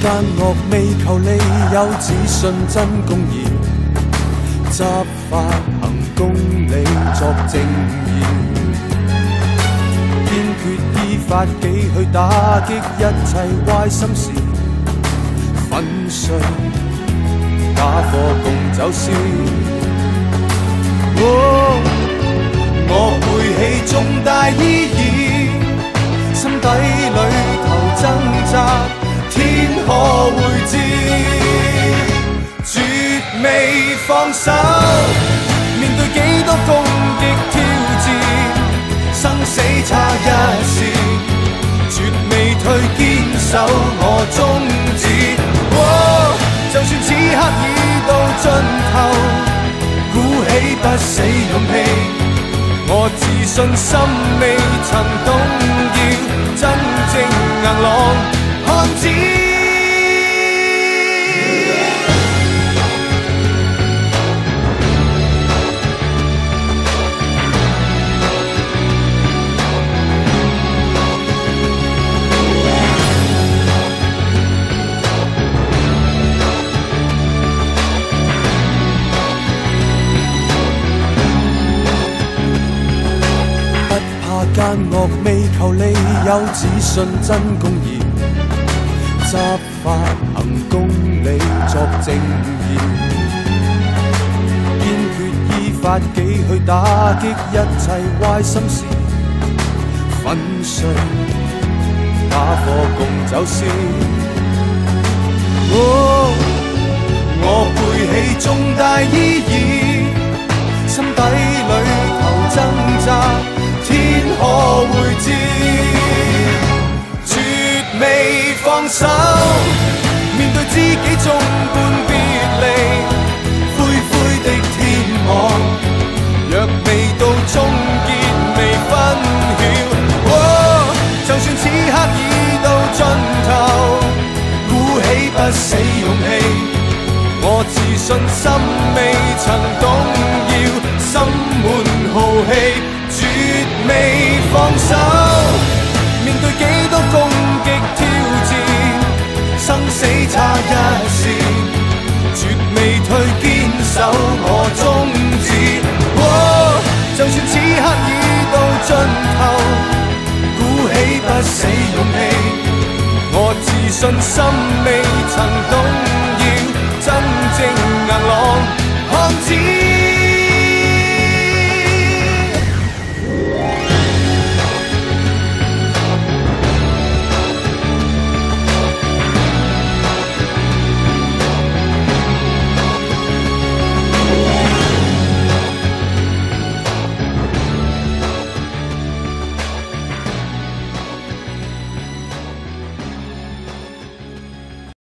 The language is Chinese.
间恶未求利诱，只信真公义，执法行公理作正义，坚决依法纪去打击一切坏心事，粉碎假货共走私。放手。面对几多攻击挑战，生死差一线，绝未退，坚守我宗旨。哦就算此刻已到尽头，鼓起不死勇气。我自信心未曾动奸恶未求利诱，只信真公义，执法行公理作正义，坚决依法纪去打击一切坏心事，粉碎假货共走私。哦我背起重大意义，可會知，絕未放手。面對知己眾半別離，灰灰的天網，若未到終結未分曉，哦就算此刻已到盡頭，鼓起不死勇氣。我自信心信心未曾動